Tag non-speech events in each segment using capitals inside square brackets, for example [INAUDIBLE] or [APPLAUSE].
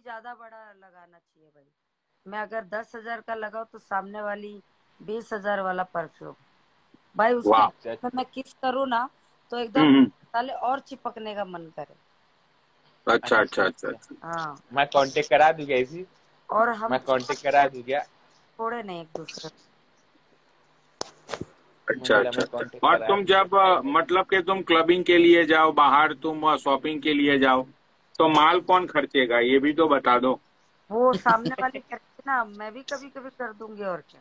भी ज़्यादा बड़ा लगाना चाहिए भाई। मैं अगर दस हज़ार का लगाऊ तो सामने वाली बीस हज़ार वाला परफ्यूम भाई वाह उसके में मैं किस करूँ ना तो एकदम हम्म हम्म, साले और चिपकने का मन करे। अच्छा अच्छा अच्छा अच्छा अच्छा अच्छा। हाँ। मैं कांटेक्ट करा दूँगा इसी? और हम मैं कांटेक्ट करा दूँगा छोड़े नहीं एक दूसरे अच्छा अच्छा और तुम जब मतलब कि तुम क्लबिंग के लिए जाओ बाहर तुम शॉपिंग के लिए जाओ तो माल कौन खर्चेगा? ये भी तो बता दो। वो सामने वाले करती ना मैं भी कभी कभी कर दूँगी और क्या?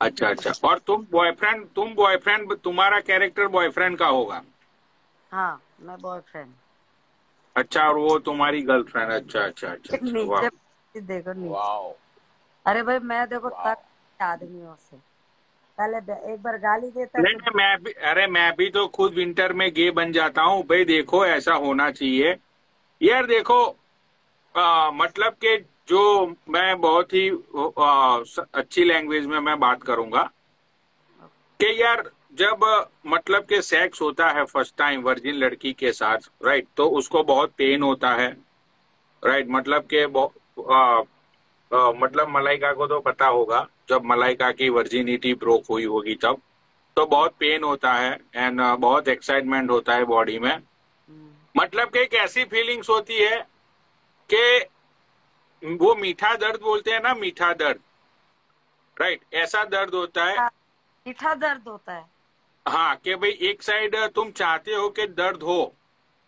अच्छा अच्छा। और तुम बॉयफ्रेंड तुम बॉयफ्रेंड तुम्हारा कैरेक्टर बॉयफ्रेंड का होगा। हाँ मैं बॉयफ्रेंड अच्छा और वो तुम्हारी गर्लफ्रेंड अच्छा अच्छा अच्छा अच्छा। नीचे देखो नीचे। अरे भाई मैं देखो तक आदमियों से पहले एक बार गाली देता नहीं तो नहीं मैं भी अरे मैं भी तो खुद विंटर में गे बन जाता हूँ। भाई देखो ऐसा होना चाहिए। यार देखो आ, मतलब कि जो मैं बहुत ही आ, अच्छी लैंग्वेज में मैं बात करूँगा कि यार जब मतलब कि सेक्स होता है फ़र्स्ट टाइम वर्जिन लड़की के साथ राइट तो उसको बहुत पेन होता है राइट मतलब के आ, आ, मतलब मलाइका को तो पता होगा जब मलाइका की वर्जिनिटी ब्रोक हुई होगी तब तो बहुत पेन होता है एंड बहुत एक्साइटमेंट होता है बॉडी में। हम्म, मतलब कि एक ऐसी फीलिंग्स होती है कि वो मीठा दर्द बोलते हैं ना मीठा दर्द। राइट ऐसा दर्द होता है। मीठा दर्द होता है। हाँ कि भाई एक साइड तुम चाहते हो कि दर्द हो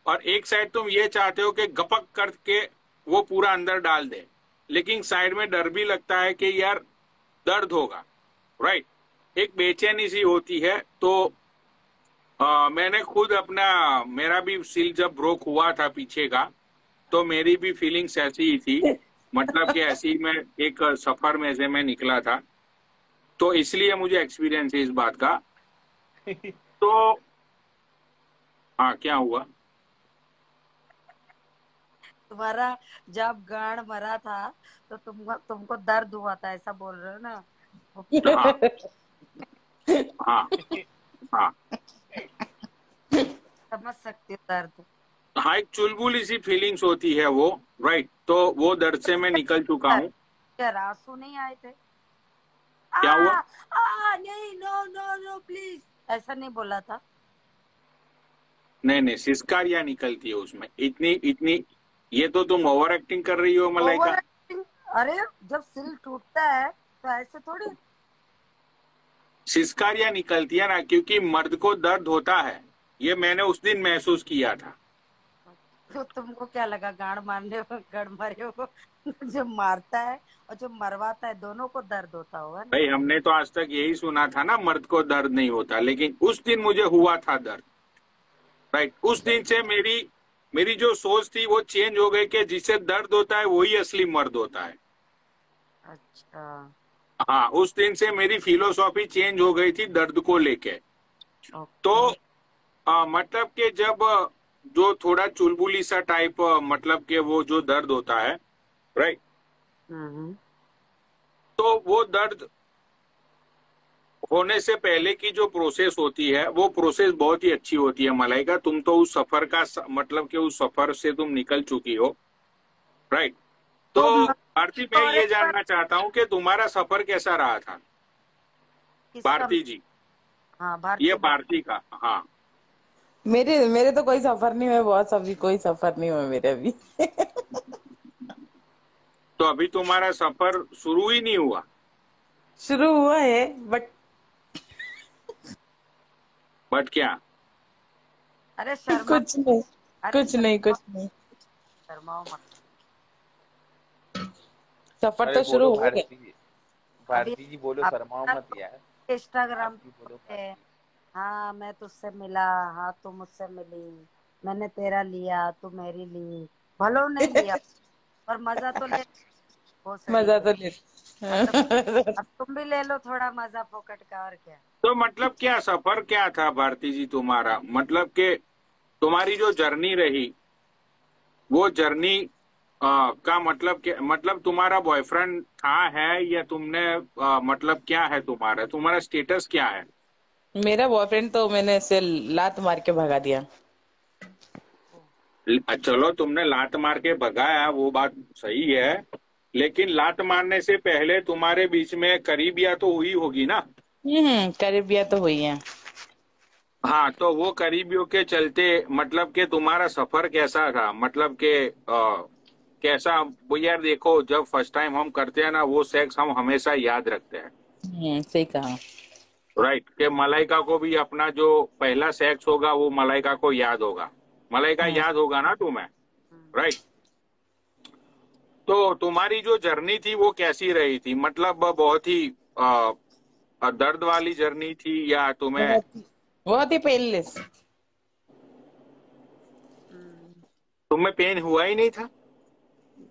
और एक साइड तुम ये चाहते हो कि गपक करके वो पूरा अंदर डाल दे। लेकिन साइड में डर भी लगता है कि यार दर्द होगा। राइट एक बेचैनी सी होती है तो आ, मैंने खुद अपना मेरा भी सिल जब ब्रोक हुआ था पीछे का तो मेरी भी फीलिंग्स ऐसी ही थी। मतलब कि ऐसी में एक सफ़र में से मैं निकला था। तो इसलिए मुझे एक्सपीरियंस है इस बात का। [LAUGHS] तो हाँ क्या हुआ? तुम्हारा जब गांड मरा था तो तुमको तुमको दर्द हुआ था ऐसा बोल रहे हो ना? हाँ। [LAUGHS] हाँ। हाँ। समझ सकती हो दर्द। हाँ एक चुलबुली सी फीलिंग्स होती है वो राइट तो वो दर्द से मैं निकल चुका हूँ। आँसू नहीं आए थे? क्या हुआ? आ, आ, नहीं नो नो नो प्लीज़ ऐसा नहीं बोला था? नहीं नहीं सिस्कारियाँ निकलती है उसमें। इतनी इतनी ये तो तुम ओवर एक्टिंग कर रही हो मलाइका। अरे जब सिल टूटता है तो ऐसे थोड़ी सिस्कारियाँ निकलती है ना क्योंकि मर्द को दर्द होता है। ये मैंने उस दिन महसूस किया था। तो तुमको क्या लगा गाड़ मारने गांड मारे को? [LAUGHS] जो मारता है और जो मरवाता है दोनों को दर्द होता होगा भाई हमने तो आज तक यही सुना था ना मर्द को दर्द नहीं होता लेकिन उस दिन मुझे हुआ था दर्द। राइट उस दिन से मेरी मेरी जो सोच थी वो चेंज हो गई कि जिसे दर्द होता है वही असली मर्द होता है। अच्छा। हाँ उस दिन से मेरी फिलोसॉफी चेंज हो गई थी दर्द को लेके। तो आ, मतलब कि जब जो थोड़ा चुलबुली सा टाइप मतलब कि वो जो दर्द होता है राइट हम्म। तो वो दर्द होने से पहले की जो प्रोसेस होती है वो प्रोसेस बहुत ही अच्छी होती है मलाइका। तुम तो उस सफ़र का मतलब कि उस सफ़र से तुम निकल चुकी हो राइट तो तो भारती मैं ये जानना चाहता हूँ कि तुम्हारा सफ़र कैसा रहा था? भारती जी। हाँ भारती ये भारती का हाँ। मेरे मेरे तो कोई सफ़र नहीं हुआ बहुत अभी कोई सफ़र नहीं हुआ मेरे अभी। तो अभी तुम्हारा सफ़र शुरू ही नहीं हुआ? शुरू हुआ है बट बट क्या? अरे शर्मा कुछ नहीं कुछ नहीं कुछ नहीं। शर्माओ मत। सफ़र तो शुरू हो गया। भारती जी बोलो शर्माओ मत यार इंस्टाग्राम हाँ मैं तुझसे मिला हाँ तू मुझसे मिली मैंने तेरा लिया तू मेरी ली। भलो नहीं लिया पर मज़ा तो ले [LAUGHS] मज़ा तो ले। [LAUGHS] अब तुम भी ले लो थोड़ा मज़ा फोकट का और क्या। तो मतलब क्या सफ़र क्या था भारती जी तुम्हारा? मतलब के तुम्हारी जो जर्नी रही वो जर्नी का मतलब क्या मतलब तुम्हारा बॉयफ्रेंड था है या तुमने आ, मतलब क्या है तुम्हारा? तुम्हारा स्टेटस क्या है? मेरा बॉयफ्रेंड तो मैंने ऐसे लात मार के भगा दिया। चलो तुमने लात मार के भगाया वो बात सही है। लेकिन लात मारने से पहले तुम्हारे बीच में करीबिया तो हुई होगी ना? हम्म करीबिया तो हुई है। हाँ तो वो करीबियों के चलते मतलब के तुम्हारा सफ़र कैसा था? मतलब के अ, कैसा वो यार देखो जब फ़र्स्ट टाइम हम करते हैं ना वो सेक्स हम हमेशा याद रखते हैं। हम्म सही कहा। राइट कि मलाइका को भी अपना जो पहला सेक्स होगा वो मलाइका को याद होगा। मलाइका हाँ। याद होगा ना तुम्हें? Right right. तो तुम्हारी जो जर्नी थी वो कैसी रही थी? मतलब बहुत ही अ, दर्द वाली जर्नी थी या तुम्हें बहुत ही पेनलेस तुम्हें पेन हुआ ही नहीं था?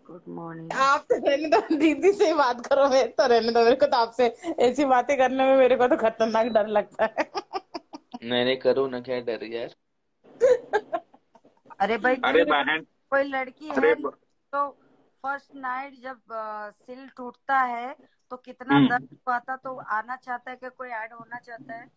गुड मॉर्निंग आप तो रहने दो दीदी से ही बात करो मैं तो रहने दो मेरे को तो आपसे ऐसी बातें करने में मेरे को तो खतरनाक डर लगता है। नहीं नहीं करो ना क्या डर यार? [LAUGHS] अरे भाई अरे कोई बहन। कोई लड़की है तो फ़र्स्ट नाइट जब सिल टूटता है तो कितना हम्म। दर्द हुआ तो आना चाहता है कि कोई ऐड होना चाहता है?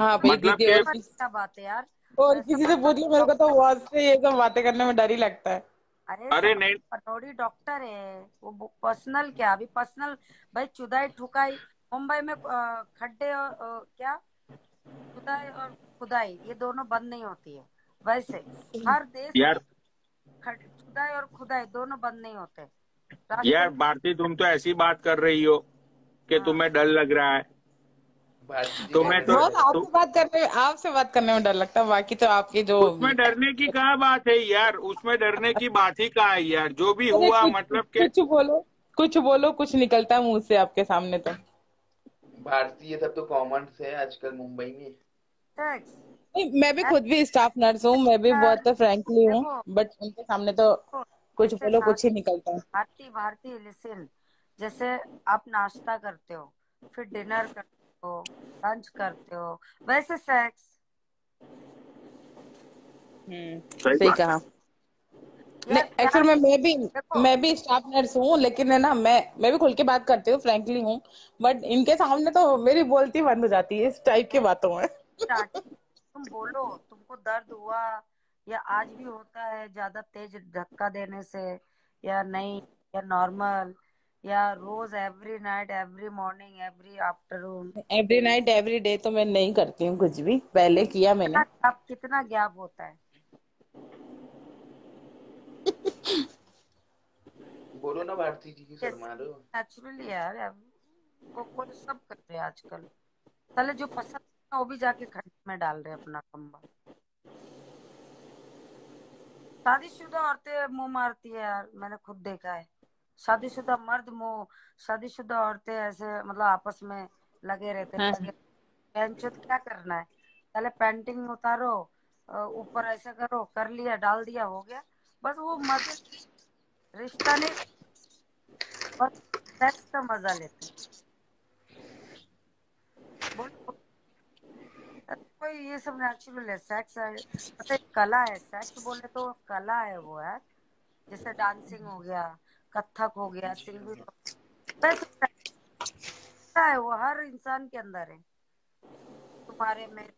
हाँ भाई मतलब दीदी और किसी क्या बात है यार। और किसी से पूछ लो मेरे को तो वॉज़ से ये सब बातें करने में डर ही लगता है। अरे अरे नहीं। पनौड़ी डॉक्टर है वो पर्सनल क्या अभी पर्सनल भाई चुदाई ठुकाई मुंबई में खड्डे और क्या? चुदाई और खुदाई ये दोनों बंद नहीं होती है। वैसे हर देश यार। चुदाई और खुदाई दोनों बंद नहीं होते। यार भारती तुम तो ऐसी बात कर रही हो कि हाँ। तुम्हें डर लग रहा है। तो मैं तो- बहुत आपसे बात करने आपसे बात करने में डर लगता है बाकी तो आपकी जो उसमें डरने की क्या बात है यार? उसमें डरने की बात ही कहाँ है यार? जो भी हुआ कुछ- मतलब कि कुछ बोलो कुछ बोलो कुछ निकलता है मुँह से आपके सामने तो। भारतीय सब तो कॉमन है आजकल मुंबई में। मैं भी खुद भी स्टाफ नर्स हूँ मैं भी बहुत तो फ्रेंकली हूँ बट उनके सामने तो कुछ बोलो कुछ ही निकलता है। भारती भारती लिसन जैसे आप नाश्ता करते हो फिर डिनर करते हो? लंच करते हो? वैसे सेक्स हम्म सही। कहा। एक्चुअल में मैं भी मैं भी स्टाफ नर्स हूँ लेकिन है ना मैं मैं भी खुल के बात करती हूँ फ्रैंकली हूँ बट इनके सामने तो मेरी बोलती बंद हो जाती है इस टाइप की बातों में। तुम बोलो तुमको दर्द हुआ या आज भी होता है ज़्यादा तेज धक्का देने से या नहीं या नॉर्मल या रोज every night every morning every afternoon every night every day तो मैं नहीं करती हूँ कुछ भी। पहले किया मैंने। आप कितना गैप होता है? बोलो ना भारती जी की शर्मा हो नेचुरली यार अब को कोई सब कर रहे हैं आजकल। पहले जो पसंद है वो भी जाके खड्डे में डाल रहे हैं अपना कम्बल शादीशुदा औरतें मुँह मारती है यार मैंने खुद देखा है। शादीशुदा मर्द मुँह शादीशुदा औरतें ऐसे मतलब आपस में लगे रहते हाँ। हैं। क्या करना है? पहले पेंटिंग उतारो ऊपर ऐसे करो कर लिया डाल दिया हो गया। बस वो मज़े रिश्ता नहीं बस सेक्स का मज़ा लेते हैं। कोई ये सब नेचुरल है। सेक्स है मतलब कला है सेक्स बोले तो कला है वो है। जैसे डांसिंग हो गया कथक हो गया वैसे है वो? हर इंसान के अंदर है। तुम्हारे में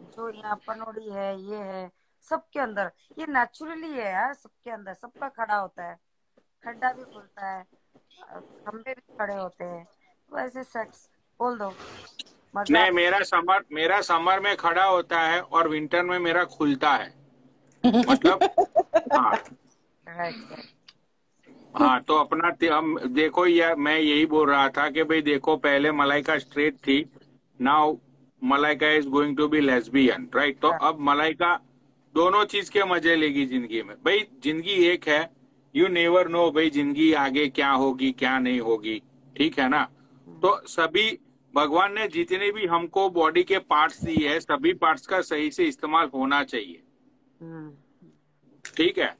जो यहाँ पनोड़ी है ये है सबके अंदर। ये नेचुरली है यार सबके अंदर। सबका खड़ा होता है। खड्डा भी खुलता है। खंबे भी खड़े होते हैं। वैसे सेक्स बोल दो। नहीं मेरा समर मेरा समर में खड़ा होता है और विंटर में मेरा खुलता है। मतलब हाँ। राइट हाँ तो अपना हम देखो यार मैं यही बोल रहा था कि भाई देखो पहले मलाइका स्ट्रेट थी now Malaika is going to be lesbian right तो अब मलाइका दोनों चीज़ के मज़े लेगी ज़िंदगी में। भाई ज़िंदगी एक है यू नेवर नो भाई ज़िंदगी आगे क्या होगी क्या नहीं होगी ठीक है ना? तो सभी भगवान ने जितने भी हमको बॉडी के पार्ट्स दिए है सभी पार्ट्स का सही से इस्तेमाल होना चाहिए। ठीक है?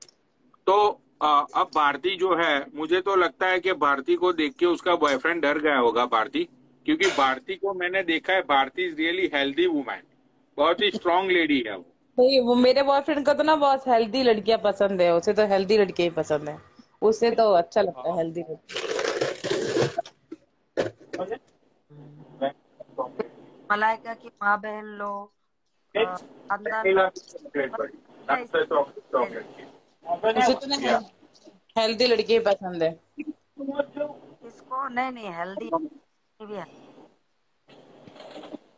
तो अ, अब भारती जो है मुझे तो लगता है कि भारती को देख के उसका बॉयफ्रेंड डर गया होगा भारती क्योंकि भारती को मैंने देखा है Bharti is really healthy woman बहुत ही स्ट्रांग लेडी है वो. नहीं वो मेरे बॉयफ्रेंड को तो ना बहुत हेल्दी लड़कियाँ पसंद है उसे तो हेल्दी लड़के ही पसंद है. उसे तो अच्छा लगता है हेल्दी लड़की. मलाइका की माँ बहन लो उसे तो ना हेल्दी लड़के ही पसंद है। इसको नहीं नहीं हेल्दी भी है।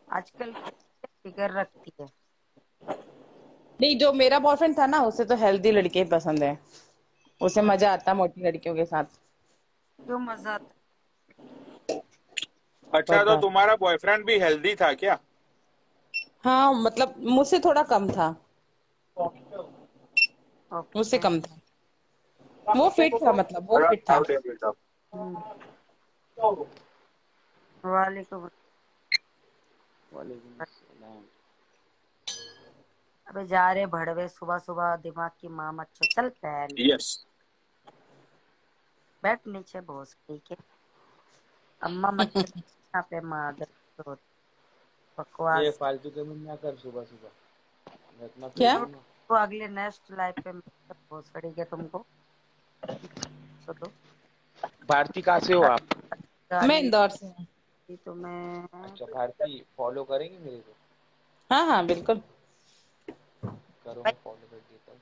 आजकल फिगर रखती है। नहीं जो मेरा बॉयफ्रेंड था ना उसे तो हेल्दी लड़के ही पसंद है। उसे मज़ा आता मोटी लड़कियों के साथ। क्यों मज़ा आता अच्छा तो तुम्हारा बॉयफ्रेंड भी हेल्दी था क्या? हाँ मतलब मुझसे थोड़ा कम था। ओके मुझसे कम था। वो फिट था मतलब वो फिट था। वालेकुम अबे जा रहे भड़वे सुबह सुबह दिमाग की माँ मच्छर चल पहन यस बैठ नीचे बोस ठीक है? अम्मा [LAUGHS] यहाँ पे मादर चोद। ये फालतू के मन ना कर सुबह सुबह? क्या? तो अगले नेक्स्ट लाइफ पे बहुत पड़ेगी तुमको। तो दो भारती कहाँ से हो आप? मैं इंदौर से हूँ। तो मैं अच्छा भारती फॉलो करेंगे मेरे को? हाँ हाँ बिल्कुल। करो मैं फॉलो कर देता हूँ।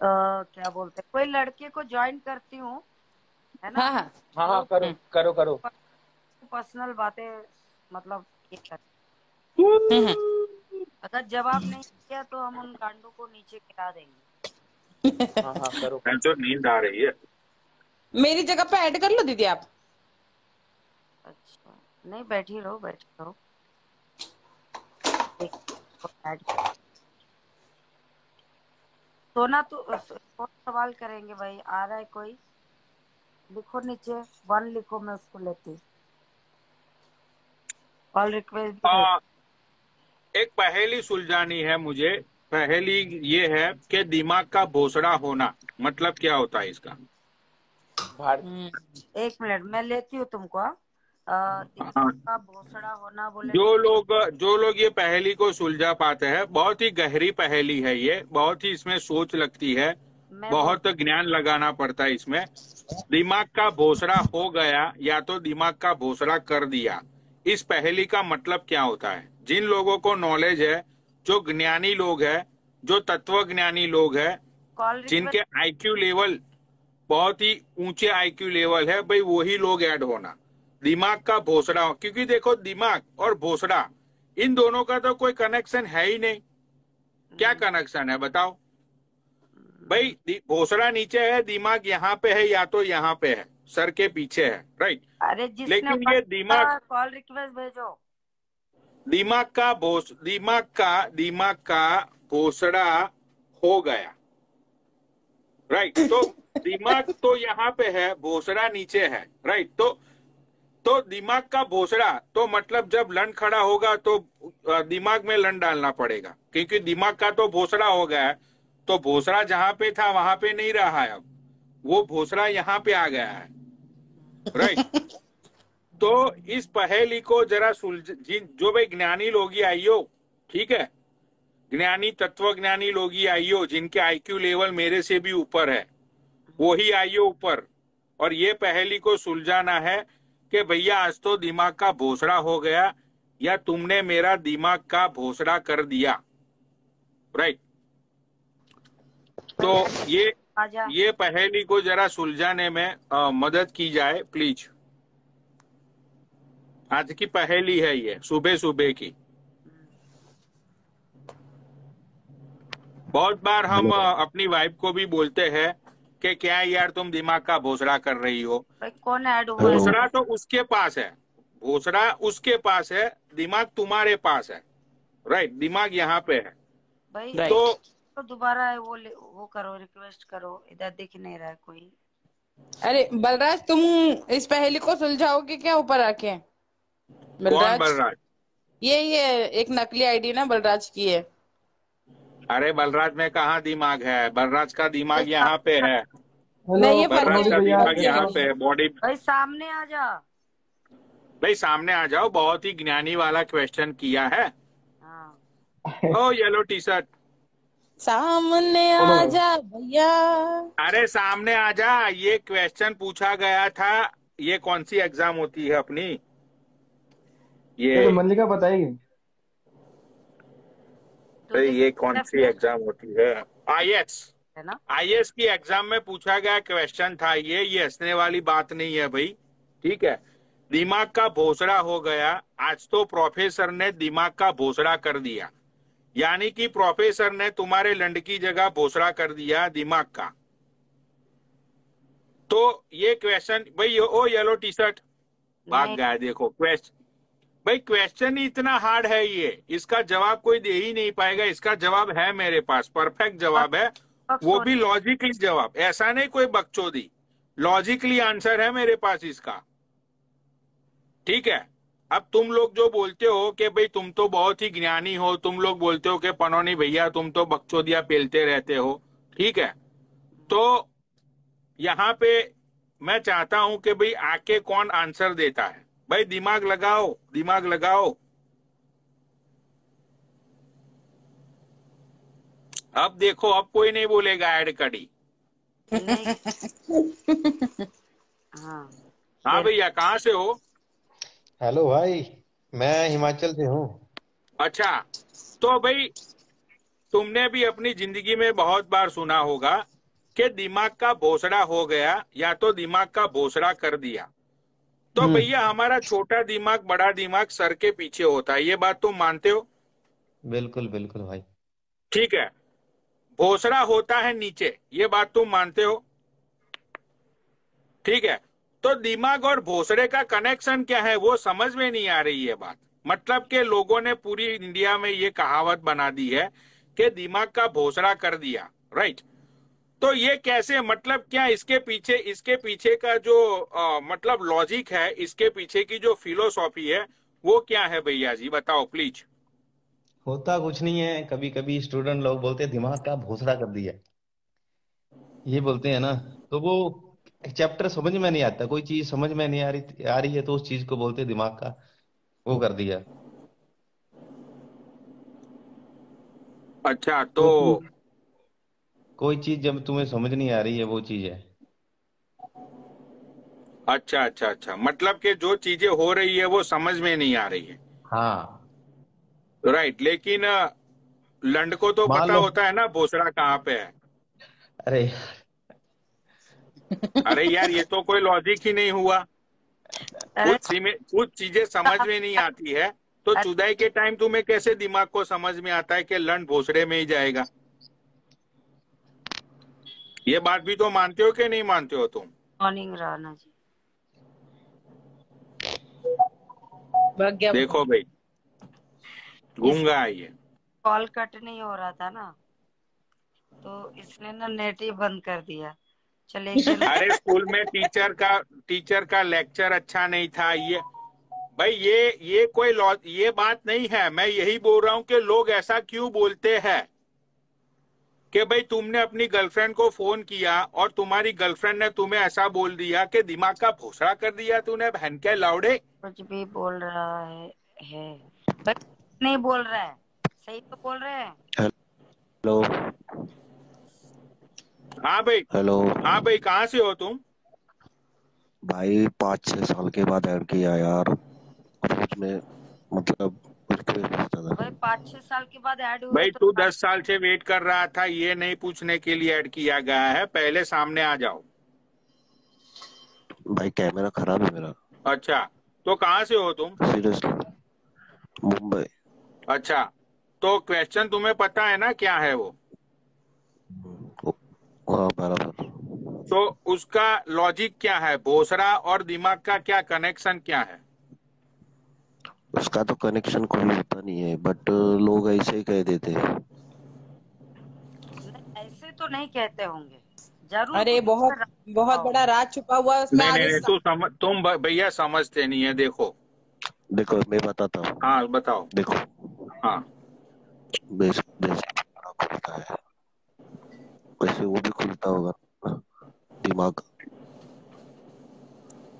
क्या बोलते हैं, कोई लड़के को ज्वाइन करती हूँ है ना? हाँ हाँ। हाँ हाँ करो करो करो। पर्सनल बातें मतलब अगर जवाब नहीं किया तो हम उन गांडों को नीचे गिरा देंगे। हाँ हाँ करो। तो नींद आ रही है। मेरी जगह पे ऐड कर लो दीदी आप। अच्छा नहीं बैठी रहो बैठी रहो एक को ऐड सोना तो कौन सवाल करेंगे भाई? आ रहा है कोई? लिखो नीचे वन लिखो मैं उसको लेती ऑल रिक्वेस्ट एक पहेली सुलझानी है मुझे। पहेली ये है कि दिमाग का भोसड़ा होना मतलब क्या होता है इसका? हम्म, एक मिनट मैं लेती हूँ तुमको हाँ? दिमाग का भोसड़ा होना बोले जो लोग जो लोग ये पहेली को सुलझा पाते हैं बहुत ही गहरी पहेली है ये बहुत ही इसमें सोच लगती है बहुत ज्ञान लगाना पड़ता है इसमें। दिमाग का भोसड़ा हो गया या तो दिमाग का भोसड़ा कर दिया। इस पहेली का मतलब क्या होता है? जिन लोगों को नॉलेज है जो ज्ञानी लोग है जो तत्व ज्ञानी लोग है जिनके आईक्यू लेवल बहुत ही ऊँचे आईक्यू लेवल है भाई वही लोग ऐड होना। दिमाग का भोसड़ा क्योंकि देखो दिमाग और भोसड़ा इन दोनों का तो कोई कनेक्शन है ही नहीं। क्या कनेक्शन है बताओ। भाई भोसड़ा नीचे है दिमाग यहाँ पे है या तो यहाँ पे है सर के पीछे है राइट अरे लेकिन ये दिमाग कॉल रिक्वेस्ट भेजो। दिमाग का भोस दिमाग का दिमाग का भोसड़ा हो गया। राइट right, तो दिमाग तो यहाँ पे है भोसड़ा नीचे है। राइट right, तो तो दिमाग का भोसड़ा तो मतलब जब लन खड़ा होगा तो दिमाग में लन डालना पड़ेगा। क्योंकि दिमाग का तो भोसड़ा हो गया है तो भोसड़ा जहाँ पे था वहाँ पे नहीं रहा है अब। वो भोसड़ा यहाँ पे आ गया है। राइट [LAUGHS] तो इस पहेली को जरा सुलझ जो भाई ज्ञानी लोग ही आइयो ठीक है? ज्ञानी तत्व ज्ञानी लोग ही आइयो जिनके आईक्यू लेवल मेरे से भी ऊपर है वो ही आइयो ऊपर। और ये पहेली को सुलझाना है कि भैया आज तो दिमाग का भोसड़ा हो गया या तुमने मेरा दिमाग का भोसड़ा कर दिया। राइट तो ये ये पहेली को जरा सुलझाने में अ, मदद की जाए प्लीज़ आज की पहेली है ये सुबह सुबह की। बहुत बार हम अपनी वाइफ को भी बोलते हैं कि क्या यार तुम दिमाग का भोसड़ा कर रही हो? कौन ऐड हुआ? है भोसड़ा तो उसके पास है। भोसड़ा उसके पास है दिमाग तुम्हारे पास है। राइट दिमाग यहाँ पे है। भाई तो तो दोबारा वो ले- वो करो रिक्वेस्ट करो इधर दिख नहीं रहा है कोई। अरे बलराज तुम इस पहेली को सुलझाओगे क्या ऊपर आके? बलराज? बलराज? ये ये एक नकली आईडी ना बलराज की है। अरे बलराज में कहा दिमाग है? बलराज का दिमाग यहाँ पे है। नहीं ये बलराज का दिमाग यहाँ पे है बॉडी भाई सामने आ जा। भाई सामने आ जाओ बहुत ही ज्ञानी वाला क्वेश्चन किया है। हाँ। ओ येलो टी शर्ट सामने आ जा भैया। अरे सामने आ जा। ये क्वेश्चन पूछा गया था ये कौन सी एग्ज़ाम होती है अपनी? ये तो मल्लिका बताएगी। अरे ये कौन सी एग्ज़ाम होती है? आईएएस है ना? आईएएस की एग्ज़ाम में पूछा गया क्वेश्चन था ये। ये हंसने वाली बात नहीं है भाई। ठीक है? दिमाग का भोसड़ा हो गया। आज तो प्रोफेसर ने दिमाग का भोसड़ा कर दिया। यानी कि प्रोफेसर ने तुम्हारे लंड की जगह भोसड़ा कर दिया दिमाग का। तो ये क्वेश्चन भाई ओ येलो टी शर्ट भाग। गया देखो क्वेश्चन भाई क्वेश्चन ही इतना हार्ड है ये। इसका जवाब कोई दे ही नहीं पाएगा। इसका जवाब है मेरे पास। परफेक्ट जवाब है। वो भी लॉजिकली जवाब। ऐसा नहीं कोई बकचोदी। लॉजिकली आंसर है मेरे पास इसका। ठीक है? अब तुम लोग जो बोलते हो कि भाई तुम तो बहुत ही ज्ञानी हो। तुम लोग बोलते हो कि पनोनी भैया तुम तो बकचोदिया पेलते रहते हो। ठीक है? तो यहाँ पे मैं चाहता हूँ कि भाई आके कौन आंसर देता है? भाई दिमाग लगाओ दिमाग लगाओ। अब देखो अब कोई नहीं बोलेगा ऐड कड़ी। हाँ। हाँ भैया कहाँ से हो? हेलो भाई मैं हिमाचल से हूँ। अच्छा तो भाई तुमने भी अपनी ज़िंदगी में बहुत बार सुना होगा कि दिमाग का भोसड़ा हो गया या तो दिमाग का भोसड़ा कर दिया। तो हम्म। भैया हमारा छोटा दिमाग बड़ा दिमाग सर के पीछे होता है ये बात तुम मानते हो? बिल्कुल बिल्कुल भाई। ठीक है। भोसड़ा होता है नीचे ये बात तुम मानते हो? ठीक है। तो दिमाग और भोसड़े का कनेक्शन क्या है वो समझ में नहीं आ रही है बात। मतलब के लोगों ने पूरी इंडिया में ये कहावत बना दी है कि दिमाग का भोसड़ा कर दिया राइट तो ये कैसे मतलब क्या इसके पीछे इसके पीछे का जो अ, मतलब लॉजिक है इसके पीछे की जो फिलोसॉफी है वो क्या है भैया जी? बताओ प्लीज़ होता कुछ नहीं है। कभी कभी स्टूडेंट लोग बोलते हैं दिमाग का भोसड़ा कर दिया। ये बोलते हैं ना तो वो चैप्टर समझ में नहीं आता। कोई चीज़ समझ में नहीं आ रही आ रही है तो उस चीज़ को बोलते दिमाग का वो कर दिया। अच्छा तो चीज़ कोई चीज़ जब तुम्हें समझ नहीं आ रही है वो चीज़ है। अच्छा अच्छा अच्छा। मतलब कि जो चीज़ें हो रही है वो समझ में नहीं आ रही है। हाँ। राइट लेकिन लंड को तो पता होता है ना भोसड़ा कहाँ पे है। अरे अरे यार ये तो कोई लॉजिक ही नहीं हुआ। कुछ कुछ चीज़ें समझ में नहीं आती है तो चुदाई के टाइम तुम्हें कैसे दिमाग को समझ में आता है कि लंड भोसड़े में ही जाएगा? ये बात भी तो मानते हो कि नहीं मानते हो तुम? मॉर्निंग राना जी। देखो भाई गूँगा है ये। कॉल कट नहीं हो रहा था ना तो इसने ना नेट ही बंद कर दिया। चले चले। [LAUGHS] अरे स्कूल में टीचर का टीचर का लेक्चर अच्छा नहीं था ये। भाई ये ये कोई ये बात नहीं है। मैं यही बोल रहा हूँ कि लोग ऐसा क्यों बोलते हैं? कि भाई तुमने अपनी गर्लफ्रेंड को फ़ोन किया और तुम्हारी गर्लफ्रेंड ने तुम्हें ऐसा बोल दिया कि दिमाग का भोसड़ा कर दिया तूने बहन के लाउडे। कुछ भी बोल रहा है है। बस नहीं बोल रहा है। सही तो बोल रहे हैं। हेलो हाँ भाई। हेलो हाँ भाई कहाँ से हो तुम? भाई पाँच छह साल के बाद ऐड किया यार। रोज में मतलब भाई पाँच छह साल के बाद ऐड भाई तो तू दस साल से वेट कर रहा था ये नहीं पूछने के लिए ऐड किया गया है पहले सामने आ जाओ। भाई कैमरा खराब है मेरा। अच्छा तो कहाँ से हो तुम? सीरियसली मुंबई। अच्छा तो क्वेश्चन तुम्हें पता है ना क्या है वो? हाँ बराबर तो। उसका लॉजिक क्या है? भोसरा और दिमाग का क्या कनेक्शन क्या है? उसका तो कनेक्शन कोई होता नहीं है बट लोग ऐसे ही कह देते हैं। ऐसे तो नहीं कहते होंगे। ज़रूर अरे बहुत बहुत बड़ा राज छुपा हुआ है उसमें नहीं नहीं तू समझ तुम भैया समझते नहीं है देखो। देखो मैं बताता हूँ। हाँ बताओ। देखो। हाँ। बेस बेस खुलता है। वैसे वो भी खुलता होगा दिमाग।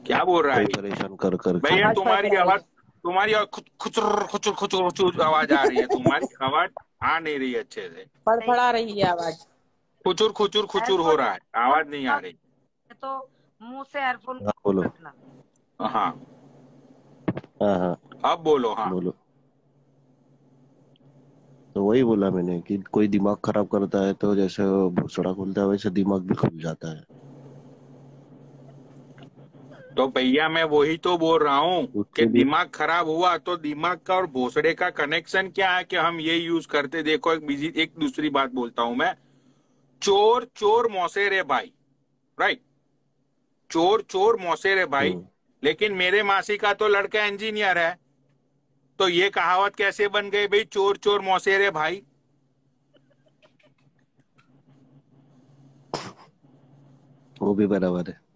क्या बोल रहा है? परेशान कर कर भैया तुम्हारी। आवाज़ तुम्हारी आवाज़ खुच- खुचुर खुचुर खुचुर खुचुर आवाज़ आ रही है तुम्हारी आवाज़ आ नहीं रही अच्छे से। फड़फड़ा रही है आवाज़। खुचुर खुचुर खुचुर हो रहा है आवाज़ नहीं आ रही। तो मुँह से एयरफोन हाँ बोलो। हाँ। हाँ हाँ। अब बोलो हाँ। बोलो। तो वही बोला मैंने कि कोई दिमाग खराब करता है तो जैसे भोसड़ा खुलता है वैसे दिमाग भी खुल जाता है। तो भैया मैं वही तो बोल रहा हूँ कि दिमाग खराब हुआ तो दिमाग का और भोसड़े का कनेक्शन क्या है कि हम ये यूज़ करते? देखो एक बिज़ी एक दूसरी बात बोलता हूँ मैं। चोर चोर मौसेरे भाई राइट चोर चोर मौसेरे भाई। हम्म, लेकिन मेरे मासी का तो लड़का इंजीनियर है। तो ये कहावत कैसे बन गई भाई चोर चोर मौसेरे भाई? वो भी बराबर है।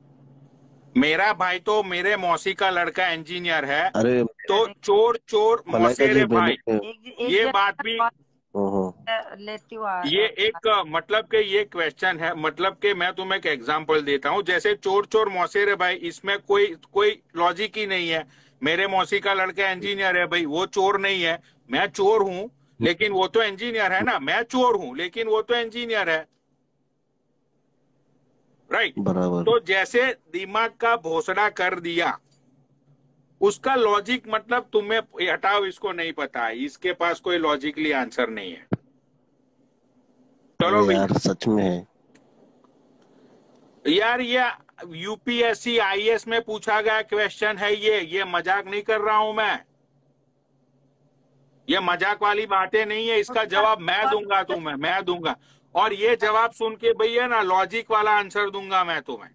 मेरा भाई तो मेरे मौसी का लड़का इंजीनियर है। अरे तो चोर चोर मौसेरे भाई। एक एक ये बात भी लेती ये एक मतलब के ये क्वेश्चन है मतलब के मैं तुम्हें एक एग्जांपल देता हूँ। जैसे चोर चोर मौसेरे भाई इसमें कोई कोई लॉजिक ही नहीं है। मेरे मौसी का लड़का इंजीनियर है भाई वो चोर नहीं है। मैं चोर हूँ लेकिन वो तो इंजीनियर है ना। मैं चोर हूँ लेकिन वो तो इंजीनियर है। राइट बराबर। तो जैसे दिमाग का भोसड़ा कर दिया उसका लॉजिक मतलब तुम्हें हटाओ इसको नहीं पता है। इसके पास कोई लॉजिकली आंसर नहीं है। चलो यार सच में है। यार ये यूपीएससी आईएएस में पूछा गया क्वेश्चन है ये। ये मज़ाक नहीं कर रहा हूँ मैं। ये मज़ाक वाली बातें नहीं है। इसका जवाब मैं दूँगा तुम्हें मैं दूँगा। और ये जवाब सुन के भैया ना लॉजिक वाला आंसर दूँगा मैं तुम्हें।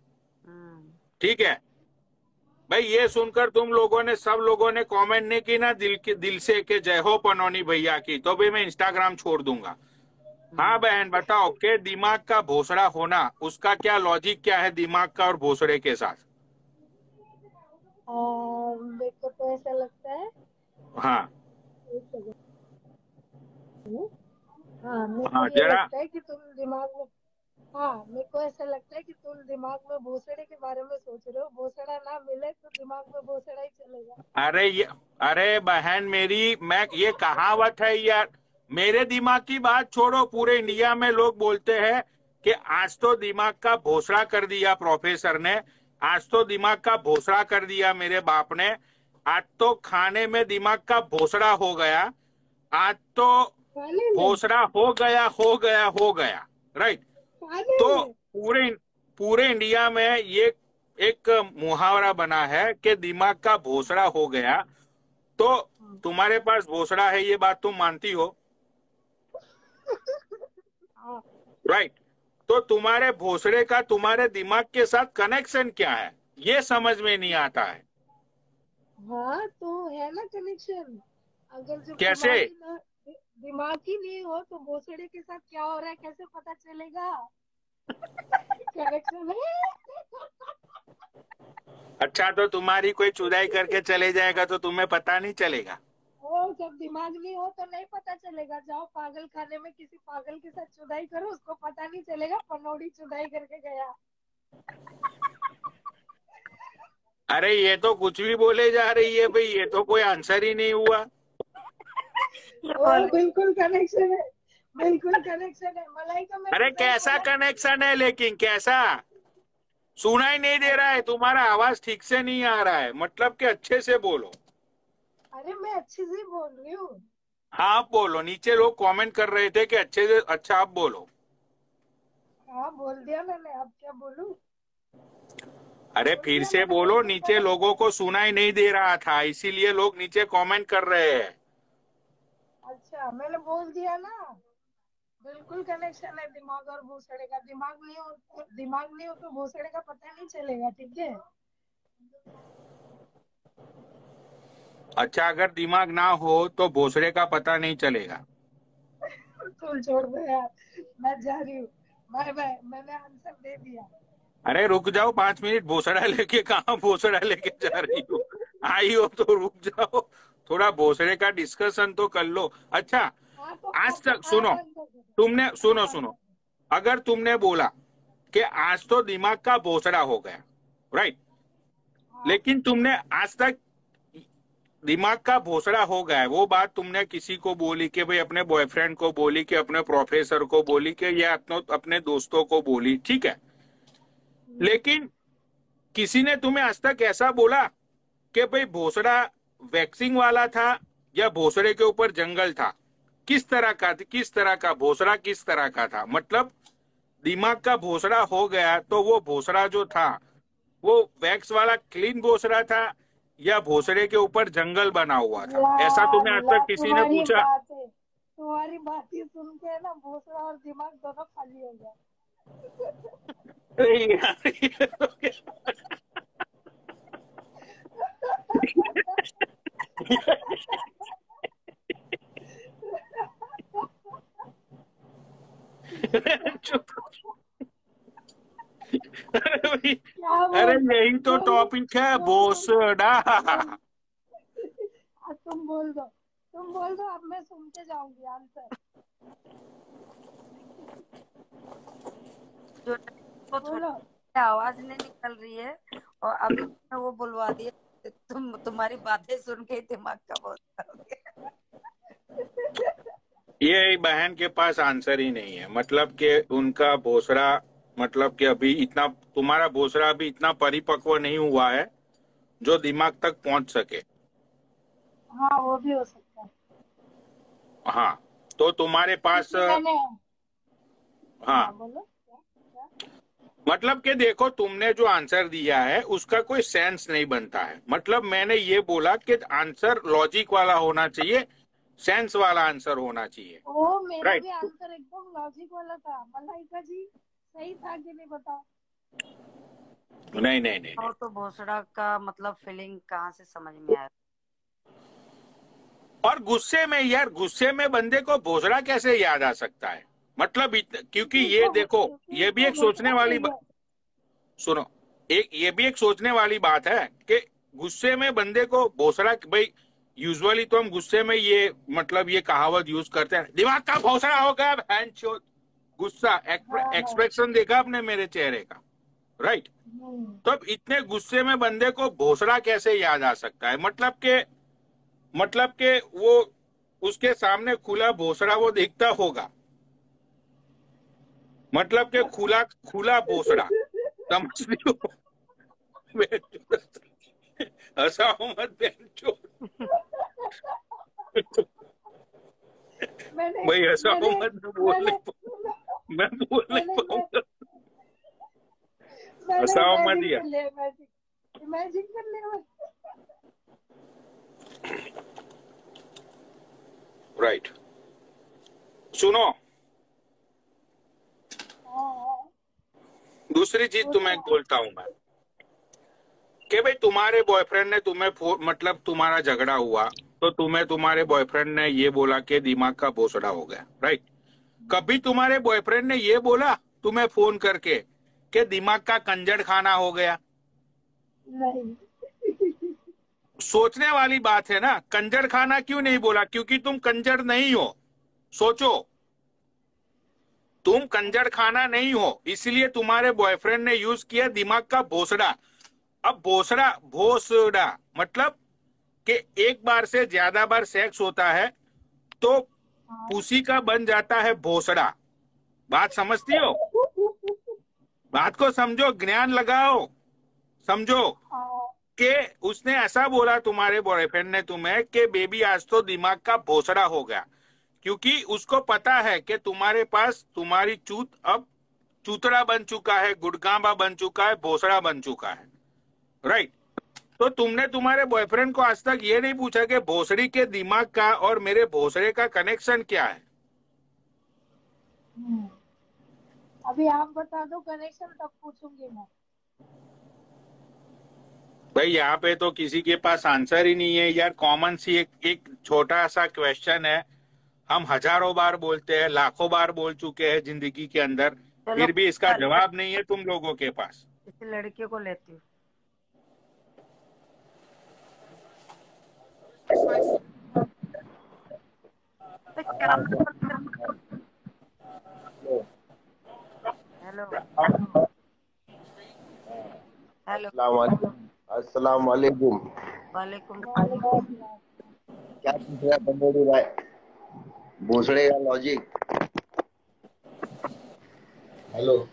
हम्म, ठीक है? भाई ये सुनकर तुम लोगों ने सब लोगों ने कमेंट नहीं की ना दिल के दिल से के जय हो पनौनी भैया की तो भी मैं इंस्टाग्राम छोड़ दूँगा। हाँ बहन बताओ के दिमाग का भोसड़ा होना उसका क्या लॉजिक क्या है दिमाग का और भोसड़े के साथ? मेरे तो ऐसा लगता है। हाँ। हाँ मेरे हाँ, को ये लगता है कि तुम दिमाग में हाँ मेरे को ऐसा लगता है कि तुम दिमाग में भोसड़े के बारे में सोच रहे हो। भोसड़ा ना मिले तो दिमाग में भोसड़ा ही चलेगा। अरे ये अरे बहन मेरी मैं ये कहावत है यार। मेरे दिमाग की बात छोड़ो पूरे इंडिया में लोग बोलते हैं कि आज तो दिमाग का भोसड़ा कर दिया प्रोफेसर ने। आज तो दिमाग का भोसड़ा कर दिया मेरे बाप ने। आज तो खाने में दिमाग का भोसड़ा हो गया। आज तो खाने हो गया हो गया हो गया। राइट तो पूरे पूरे इंडिया में ये एक मुहावरा बना है कि दिमाग का भोसड़ा हो गया। तो तुम्हारे पास भोसड़ा है ये बात तुम मानती हो। हाँ। राइट तो तुम्हारे भोसड़े का तुम्हारे दिमाग के साथ कनेक्शन क्या है? ये समझ में नहीं आता है। हाँ तो है ना कनेक्शन अगर जो कैसे? दिमाग ही नहीं हो तो भोसड़े के साथ क्या हो रहा है? कैसे पता चलेगा? कनेक्शन अच्छा तो तुम्हारी कोई चुदाई करके चले जाएगा तो तुम्हें पता नहीं चलेगा। ओ जब दिमाग नहीं हो तो नहीं पता चलेगा। जाओ पागल खाने में किसी पागल के साथ चुदाई करो उसको पता नहीं चलेगा पनौड़ी चुदाई करके गया। अरे ये तो कुछ भी बोले जा रही है भाई ये तो कोई आंसर ही नहीं हुआ। [LAUGHS] [LAUGHS] बिल्कुल कनेक्शन है बिल्कुल कनेक्शन है। मलाई का मैं अरे कैसा कनेक्शन है लेकिन कैसा? सुनाई नहीं दे रहा है तुम्हारा आवाज़ ठीक से नहीं आ रहा है। मतलब कि अच्छे से बोलो। अरे मैं अच्छे से बोल रही हूँ। हाँ आप बोलो नीचे लोग कमेंट कर रहे थे कि अच्छे से अच्छा आप बोलो। हाँ बोल दिया मैंने अब क्या बोलूँ? अरे फिर से बोलो नीचे लोगों को सुनाई नहीं दे रहा था इसीलिए लोग नीचे कमेंट कर रहे हैं। अच्छा मैंने बोल दिया ना बिल्कुल कनेक्शन है दिमाग और भूसड़े का। दिमाग नहीं हो दिमाग नहीं हो तो भूसड़े का पता नहीं चलेगा ठीक है? अच्छा अगर दिमाग ना हो तो भोसड़े का पता नहीं चलेगा। तुम छोड़ दो यार। मैं जा रही हूँ। Bye bye. मैंने आंसर दे दिया। अरे रुक जाओ पाँच मिनट। भोसड़ा लेके कहा भोसड़ा लेके जा रही हो? आई हो तो रुक जाओ। थोड़ा भोसड़े का डिस्कशन तो कर लो। अच्छा हाँ तो आज तक सुनो। तुमने सुनो सुनो। अगर तुमने बोला कि आज तो दिमाग का भोसड़ा हो गया राइट लेकिन तुमने आज तक दिमाग का भोसड़ा हो गया है। वो बात तुमने किसी को बोली कि भाई अपने बॉयफ्रेंड को बोली कि अपने प्रोफेसर को बोली कि या अपने अपने दोस्तों को बोली ठीक है? लेकिन किसी ने तुम्हें आज तक ऐसा बोला कि भाई भोसड़ा वैक्सिंग वाला था या भोसड़े के ऊपर जंगल था? किस तरह का किस तरह का भोसड़ा किस तरह का था? मतलब दिमाग का भोसड़ा हो गया तो वो भोसड़ा जो था वो वैक्स वाला क्लीन भोसड़ा था या भोसड़े के ऊपर जंगल बना हुआ था? ऐसा तुम्हें आज तक किसी ने पूछा। तुम्हारी बातें सुन के ना भूसड़ा और दिमाग दोनों खाली हो गया। अरे तो अरे यही तो टॉपिक है भोसड़ा हाँ, तुम बोल दो तुम बोल दो अब मैं सुनते जाऊँगी आंसर बोलो। आवाज़ नहीं निकल रही है और अभी वो बुलवा दिया। तुम तुम्हारी बातें सुन के दिमाग का बहुत ये बहन के पास आंसर ही नहीं है। मतलब कि उनका भोसड़ा मतलब कि अभी इतना तुम्हारा भोसड़ा अभी इतना परिपक्व नहीं हुआ है जो दिमाग तक पहुँच सके। हाँ वो भी हो सकता है। हाँ तो तुम्हारे पास हाँ। हाँ बोलो। क्या? क्या? मतलब कि देखो तुमने जो आंसर दिया है उसका कोई सेंस नहीं बनता है। मतलब मैंने ये बोला कि आंसर लॉजिक वाला होना चाहिए सेंस वाला आंसर होना चाहिए। ओ मेरा Right. भी आंसर एकदम लॉजिक वाला था। मलाइका जी सही था कि नहीं बताओ नहीं नहीं नहीं और तो भोसड़ा का मतलब फीलिंग कहाँ से समझ में आया? और गुस्से में यार गुस्से में बंदे को भोसड़ा कैसे याद आ सकता है? मतलब क्योंकि ये देखो ये भी एक सोचने वाली बात सुनो एक ये भी एक सोचने वाली बात है कि गुस्से में बंदे को भोसड़ा भाई यूजुअली तो हम गुस्से में ये मतलब ये कहावत यूज़ करते हैं। दिमाग का भोसड़ा हो गया चोद गुस्सा हाँ, हाँ। एक्सप्रेशन देखा आपने मेरे चेहरे का राइट? हम्म, तो अब इतने गुस्से में बंदे को भोसड़ा कैसे याद आ सकता है? मतलब के मतलब के वो उसके सामने खुला भोसड़ा वो देखता होगा। मतलब के खुला खुला बोसड़ा। समझ हंसाओ मत भाई हंसाओ मत बोल नहीं मैं बोल नहीं पाऊँगा। हंसाओ मत इमेजिन दिया। इमेजिन इमेजिन कर मैं। राइट सुनो हाँ, हाँ। दूसरी चीज़ तुम्हें एक बोलता हूँ मैं, कि भाई तुम्हारे बॉयफ्रेंड ने तुम्हें मतलब तुम्हारा झगड़ा हुआ तो तुम्हें तुम्हारे बॉयफ्रेंड ने ये बोला कि दिमाग का भोसड़ा हो गया राइट कभी तुम्हारे बॉयफ्रेंड ने ये बोला तुम्हें फ़ोन करके कि दिमाग का कंजड़ खाना हो गया? नहीं सोचने वाली बात है ना कंजड़ खाना क्यों नहीं बोला? क्योंकि तुम कंजड़ नहीं हो। सोचो तुम कंजड़ खाना नहीं हो, इसलिए तुम्हारे बॉयफ्रेंड ने यूज़ किया दिमाग का भोसड़ा। अब भोसड़ा भोसड़ा मतलब कि एक बार से ज़्यादा बार सेक्स होता है तो उसी का बन जाता है भोसड़ा। बात समझती हो? बात को समझो, ज्ञान लगाओ। समझो कि उसने ऐसा बोला तुम्हारे बॉयफ्रेंड ने तुम्हें कि, बेबी, आज तो दिमाग का भोसड़ा हो गया। क्योंकि उसको पता है कि तुम्हारे पास तुम्हारी चूत अब चूतड़ा बन चुका है गुड़गांबा बन चुका है भोसड़ा बन चुका है। राइट तो तुमने तुम्हारे बॉयफ्रेंड को आज तक ये नहीं पूछा कि भोसड़ी के दिमाग का और मेरे भोसड़े का कनेक्शन क्या है? हम्म। अभी आप बता दो कनेक्शन तब पूछूँगी मैं? भाई यहाँ पे तो किसी के पास आंसर ही नहीं है। यार कॉमन सी एक एक छोटा सा क्वेश्चन है। हम हज़ारों बार बोलते हैं लाखों बार बोल चुके हैं ज़िंदगी के अंदर फिर भी इसका जवाब नहीं है तुम लोगों के पास। किसी लड़के को लेती हूँ। हेलो। हेलो। अस्सलाम वालेकुम। वालेकुम। क्या पूछ रहा बंदोड़ी भाई? भूसड़े का लॉजिक हेलो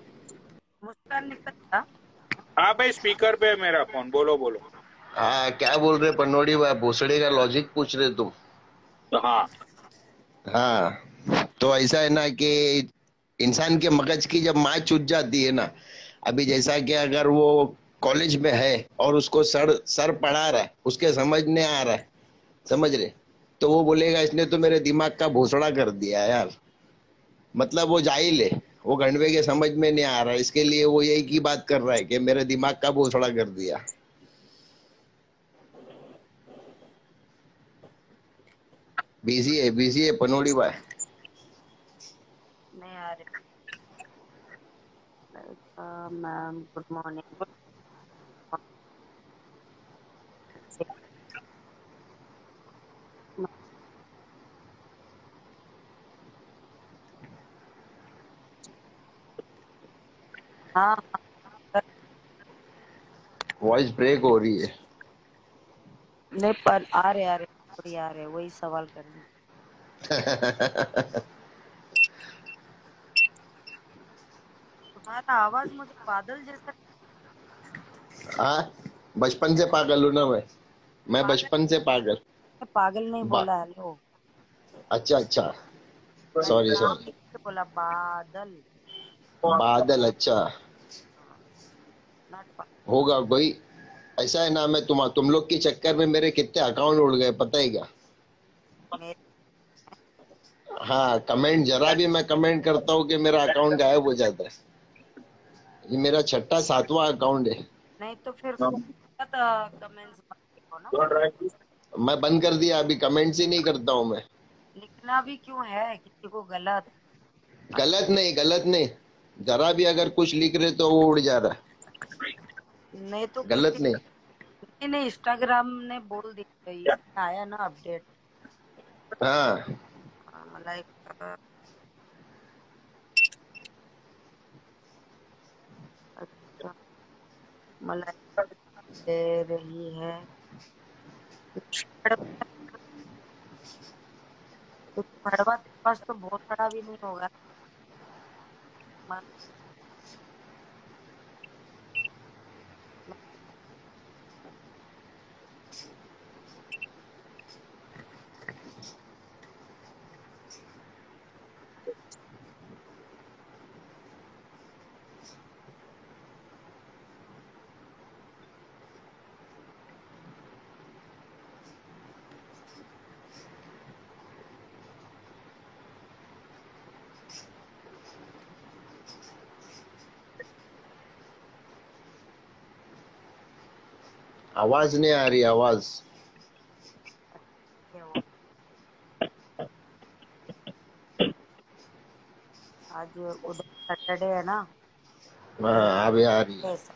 हाँ भाई स्पीकर पे है मेरा फ़ोन बोलो बोलो। हाँ क्या बोल रहे पनोड़ी भाई? भूसड़े का लॉजिक पूछ रहे तुम। तो हाँ। हाँ तो ऐसा है ना कि इंसान के मगज की जब माँ चुट जाती है ना अभी जैसा कि अगर वो कॉलेज में है और उसको सर सर पढ़ा रहा है उसके समझ नहीं आ रहा है। समझ रहे? तो वो बोलेगा इसने तो मेरे दिमाग का भोसड़ा कर दिया यार। मतलब वो जाहिल है। वो गणवे के समझ में नहीं आ रहा। इसके लिए वो यही की बात कर रहा है कि मेरे दिमाग का भोसड़ा कर दिया। बिज़ी है बिज़ी है पनोड़ी भाई। नहीं आ रहे। मैम गुड मॉर्निंग हाँ वॉइस ब्रेक हो रही है। नहीं पर आ रहे आ रहे थोड़ी आ रहे वही सवाल करेंगे [LAUGHS] तुम्हारा आवाज़ मुझे बादल जैसा हाँ बचपन से पागल हूँ ना मैं। मैं बचपन से पागल। पागल नहीं बा, बोला हेलो। अच्छा अच्छा। सॉरी सॉरी बोला बादल। बादल अच्छा। होगा कोई ऐसा है ना मैं तुम तुम लोग के चक्कर में मेरे कितने अकाउंट उड़ गए पता ही क्या? हाँ कमेंट जरा भी मैं कमेंट करता हूँ कि मेरा अकाउंट गायब हो जाता है। ये मेरा छठा सातवां अकाउंट है। नहीं तो फिर कमेंट्स ना? मैं बंद कर दिया अभी कमेंट्स ही नहीं करता हूँ मैं। लिखना भी क्यों है? किसी को गलत। गलत नहीं गलत नहीं। जरा भी अगर कुछ लिख रहे तो वो उड़ जा रहा है। नहीं तो गलत नहीं किसी इंस्टाग्राम ने बोल दिया आया ना अपडेट हाँ। लाइक अच्छा मलाई दे रही है। तो भड़वा पास तो बहुत बड़ा भी नहीं होगा। आवाज़ नहीं आ रही आवाज़ आज उधर सैटरडे है ना? हाँ अभी आ रही है ऐसा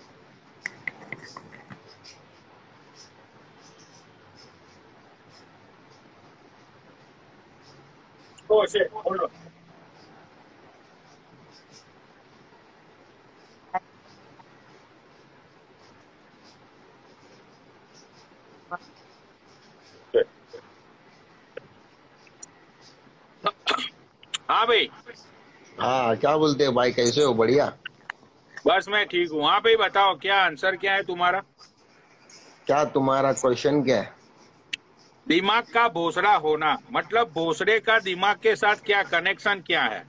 हाँ भाई हाँ क्या बोलते हो भाई? कैसे हो? बढ़िया? बस मैं ठीक हूँ। हाँ भाई बताओ क्या आंसर क्या है तुम्हारा? क्या तुम्हारा क्वेश्चन क्या है? दिमाग का भोसड़ा होना मतलब भोसड़े का दिमाग के साथ क्या कनेक्शन क्या है?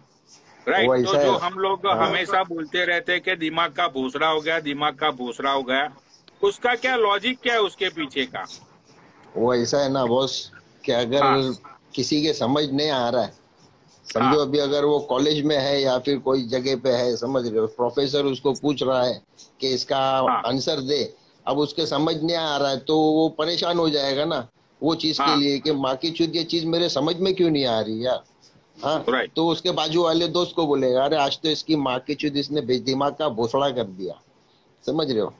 राइट तो जो है हम लोग हाँ। हमेशा बोलते रहते हैं कि दिमाग का भोसड़ा हो गया दिमाग का भोसड़ा हो गया उसका क्या लॉजिक क्या है उसके पीछे का? वो ऐसा है ना बॉस कि अगर हाँ। किसी के समझ नहीं आ रहा है हाँ। अभी अगर वो कॉलेज में है या फिर कोई जगह पे है समझ रहे हो। प्रोफेसर उसको पूछ रहा है कि इसका हाँ। आंसर दे। अब उसके समझ नहीं आ रहा है तो वो परेशान हो जाएगा ना वो चीज़ हाँ। के हाँ। लिए कि माँ की चुत ये चीज़ मेरे समझ में क्यों नहीं आ रही यार? हाँ तो उसके बाजू वाले दोस्त को बोलेगा अरे आज तो इसकी माँ की चुत इसने दिमाग का भोसड़ा कर दिया। समझ रहे हो?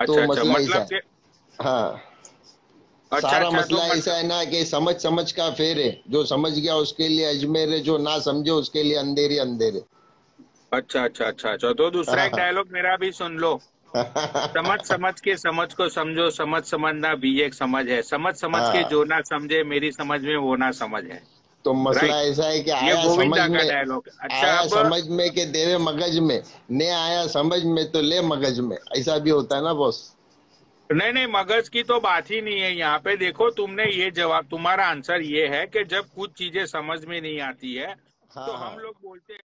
अच्छा तो अच्छा मसला ऐसा मतलब है। हाँ। अच्छा सारा अच्छा मसला ऐसा है ना कि समझ समझ का फेर है। जो समझ गया उसके लिए अजमेर है जो ना समझे उसके लिए अंधेरे अंधेरे अच्छा अच्छा अच्छा अच्छा। तो दूसरा एक हाँ। डायलॉग मेरा भी सुन लो। समझ समझ के समझ को समझो समझ समझना भी एक समझ है। समझ समझ के हाँ। जो ना समझे मेरी समझ में वो ना समझ है। तो मसला ऐसा है कि आया समझ में अच्छा आया अब समझ में के देवे मगज में। ने आया समझ में तो ले मगज में। ऐसा भी होता है ना बॉस नहीं नहीं मगज की तो बात ही नहीं है यहाँ पे देखो तुमने ये जवाब तुम्हारा आंसर ये है कि जब कुछ चीज़ें समझ में नहीं आती है हाँ। तो हाँ हम लोग बोलते हैं